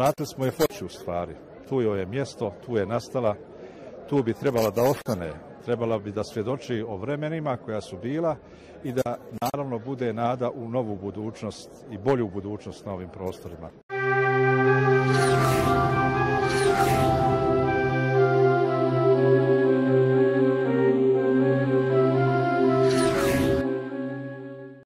Vratili smo je hoću u stvari. Tu joj je mjesto, tu je nastala, tu bi trebala da ostane, trebala bi da svjedoči o vremenima koja su bila i da naravno bude nada u novu budućnost i bolju budućnost na ovim prostorima.